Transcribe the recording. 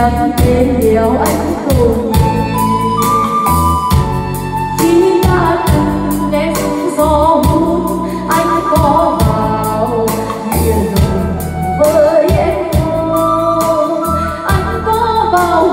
nhắc đến điều anh cùng khi ta từng đêm gió buốt anh có vào miền với em không? Anh có vào